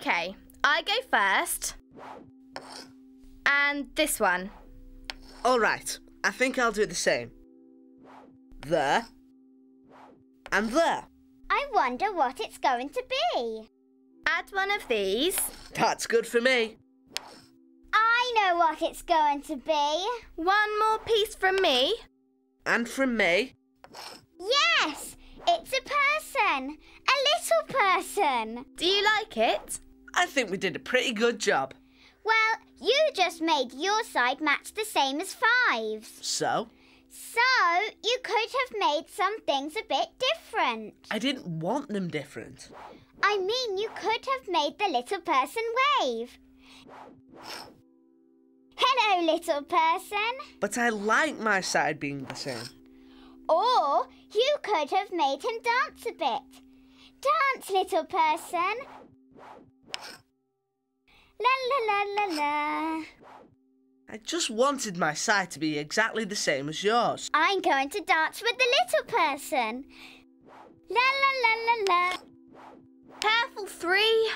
OK, I go first. And this one. All right, I think I'll do the same. There. And there. I wonder what it's going to be. Add one of these. That's good for me. I know what it's going to be. One more piece from me. And from me. Yes, it's a person. A little person. Do you like it? I think we did a pretty good job. Well, you just made your side match the same as Five's. So? So, you could have made some things a bit different. I didn't want them different. I mean, you could have made the little person wave. Hello, little person. But I like my side being the same. Or you could have made him dance a bit. Dance, little person. La la la la la. I just wanted my side to be exactly the same as yours. I'm going to dance with the little person. La la la la la. Careful, three.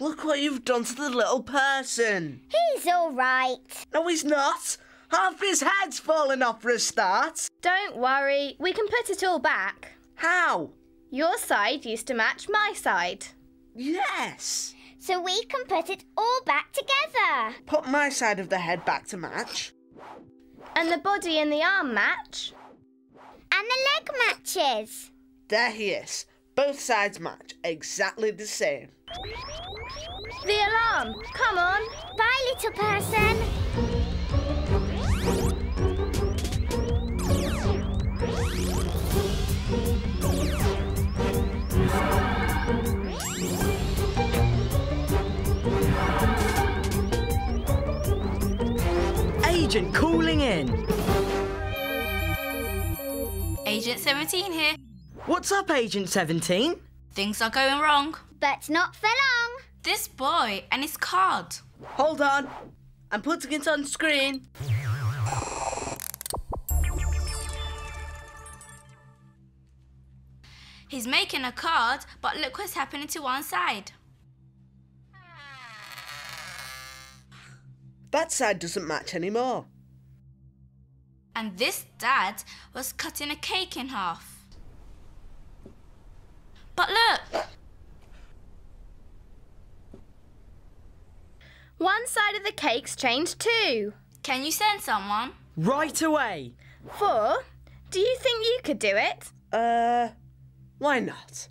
Look what you've done to the little person. He's all right. No, he's not. Half his head's fallen off for a start. Don't worry, we can put it all back. How? Your side used to match my side. Yes. So we can put it all back together. Put my side of the head back to match. And the body and the arm match. And the leg matches. There he is. Both sides match exactly the same. The alarm! Come on! Bye, little person. Agent calling in. Agent 17 here. What's up, Agent 17? Things are going wrong. But not for long. This boy and his card. Hold on. I'm putting it on screen. He's making a card, but look what's happening to one side. That side doesn't match anymore. And this dad was cutting a cake in half. But look! One side of the cake's changed too. Can you send someone? Right away. Four, do you think you could do it? Uh, why not?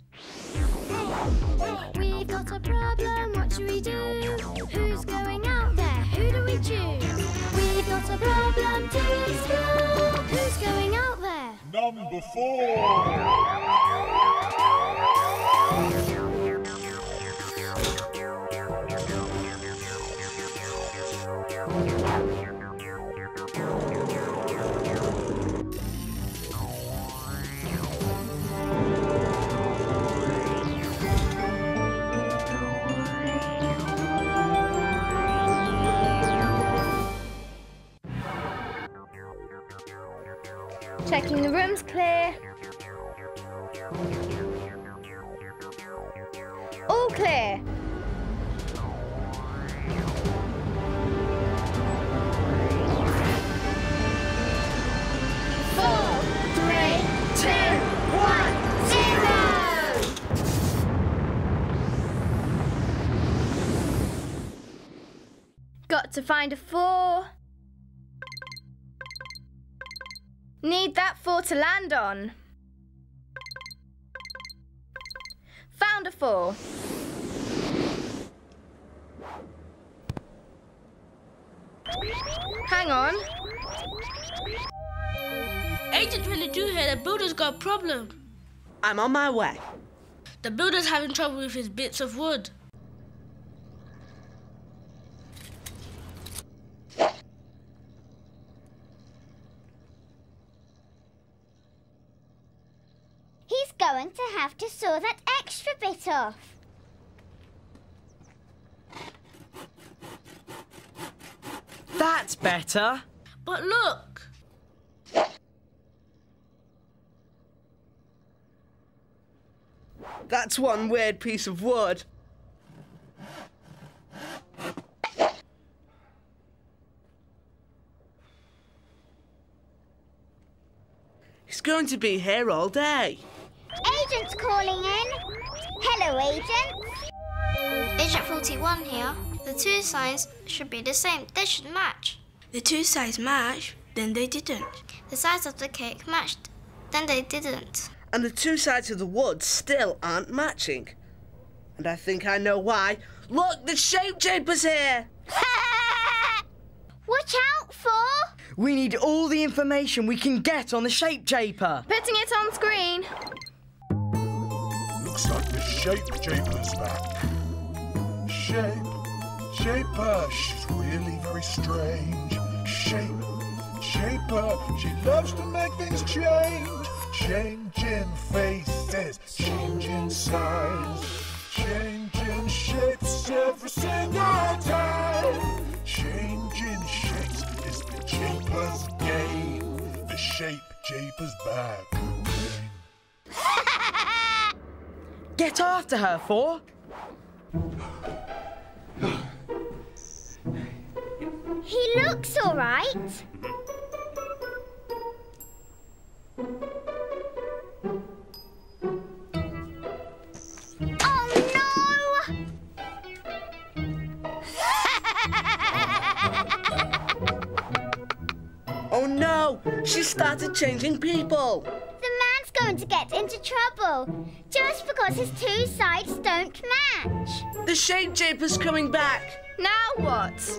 We've got a problem, what should we do? Who's going out there? Who do we choose? We've got a problem to explore. Who's going out there? Number four. To find a four. Need that four to land on. Found a four. Hang on. Agent 22 here, the builder's got a problem. I'm on my way. The builder's having trouble with his bits of wood. He's going to have to saw that extra bit off. That's better. But look! That's one weird piece of wood. He's going to be here all day. Agent's calling in. Hello, Agent. Agent 41 here. The two signs should be the same. They should match. The two sides match, then they didn't. The size of the cake matched. Then they didn't. And the two sides of the wood still aren't matching. And I think I know why. Look, the shape japer's here! Watch out for. We need all the information we can get on the shape japer. Putting it on screen. Looks like the shape japer's back. Shape, japer, she's really very strange. Shape, japer, she loves to make things change. Changing faces, changing size, changing shapes every single time. Changing shapes is the japer's game. The shape japer's back. Get after her, Four? He looks all right. Oh no! Oh no! She started changing people! The going to get into trouble just because his two sides don't match. The shape japer's coming back! Now what?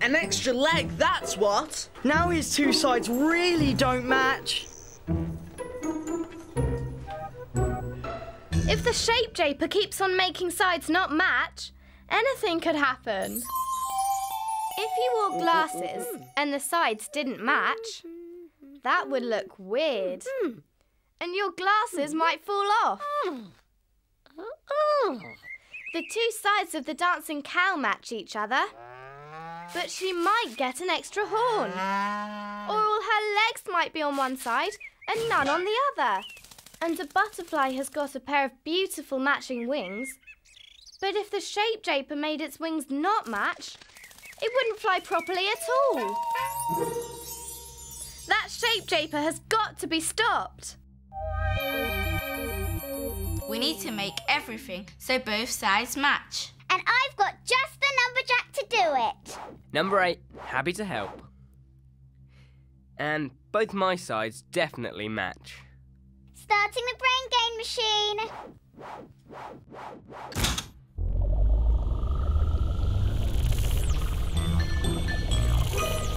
An extra leg, that's what! Now his two sides really don't match. If the shape japer keeps on making sides not match, anything could happen. If you wore glasses and the sides didn't match, that would look weird. And your glasses might fall off. The two sides of the dancing cow match each other. But she might get an extra horn. Or all her legs might be on one side and none on the other. And a butterfly has got a pair of beautiful matching wings. But if the shape japer made its wings not match, it wouldn't fly properly at all. That shape japer has got to be stopped. We need to make everything so both sides match. And I've got just the number jack to do it. Number eight, happy to help. And both my sides definitely match. Starting the brain gain machine.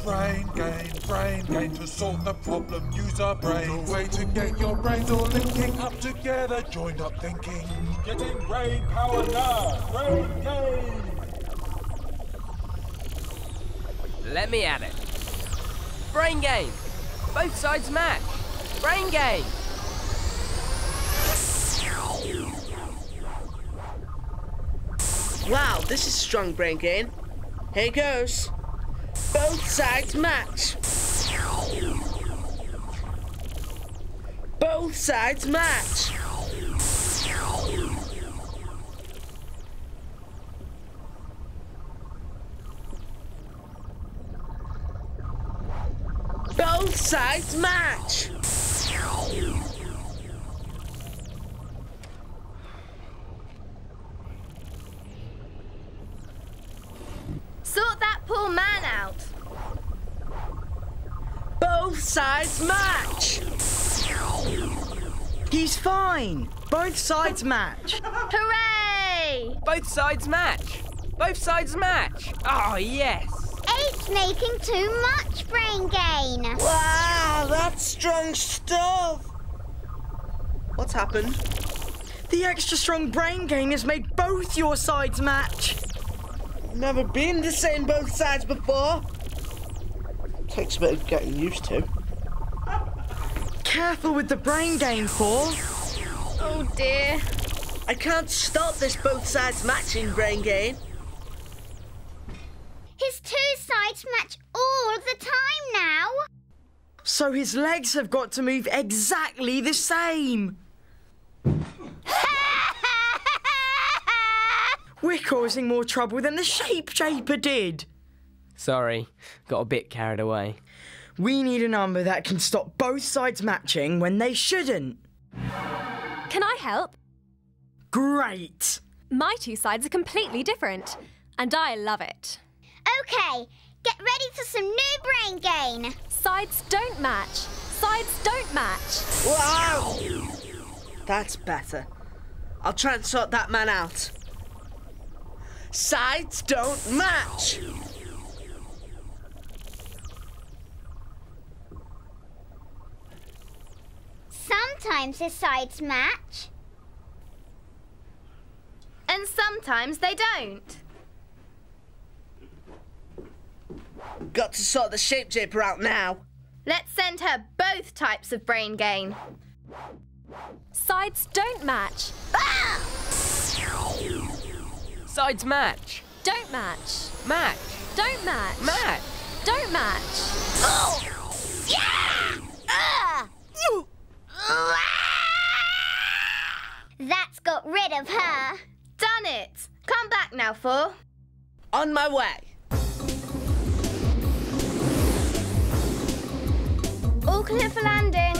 Brain gain, brain gain to solve the problem. Use our brains. The way to get your brains all linking up together. Joined up thinking. Getting brain power now. Brain gain. Let me at it. Brain gain. Both sides match. Brain gain. Wow, this is strong brain gain. Here goes. Both sides match. Both sides match. Both sides match. He's fine. Both sides match. Hooray! Both sides match. Both sides match. Oh, yes. Eight's making too much brain gain. Wow, that's strong stuff. What's happened? The extra strong brain gain has made both your sides match. Never been the same both sides before. Takes a bit of getting used to. Careful with the brain gain, Four. Oh dear. I can't stop this both sides matching brain gain. His two sides match all the time now. So his legs have got to move exactly the same. We're causing more trouble than the shape japer did. Sorry, got a bit carried away. We need a number that can stop both sides matching when they shouldn't. Can I help? Great! My two sides are completely different, and I love it. Okay, get ready for some new brain gain. Sides don't match. Sides don't match. Wow! That's better. I'll try and sort that man out. Sides don't match! Sometimes his sides match. And sometimes they don't. Got to sort the shape japer out now. Let's send her both types of brain gain. Sides don't match. Sides match. Don't match. Match. Don't match. Match. Don't match. That's got rid of her. Done it. Come back now, Four. On my way. All clear for landing.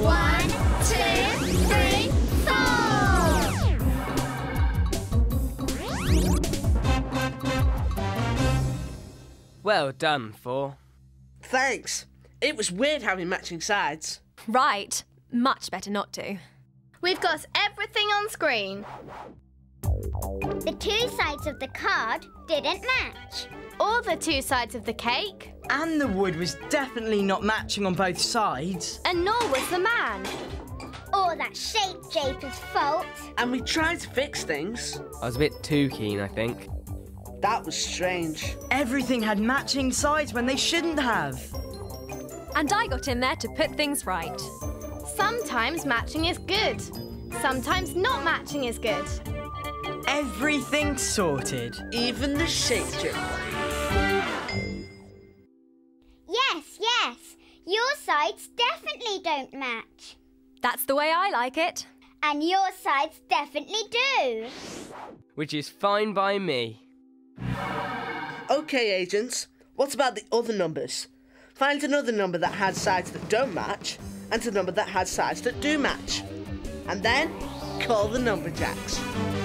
One, two, three, four. Well done, Four. Thanks. It was weird having matching sides. Right. Much better not to. We've got everything on screen. The two sides of the card didn't match. Or the two sides of the cake. And the wood was definitely not matching on both sides. And nor was the man. Or that shape japer's fault. And we tried to fix things. I was a bit too keen, I think. That was strange. Everything had matching sides when they shouldn't have. And I got in there to put things right. Sometimes matching is good. Sometimes not matching is good. Everything sorted. Even the shape japer. Yes, yes. Your sides definitely don't match. That's the way I like it. And your sides definitely do. Which is fine by me. Okay, agents. What about the other numbers? Find another number that has sides that don't match, and a number that has sides that do match. And then call the numberjacks.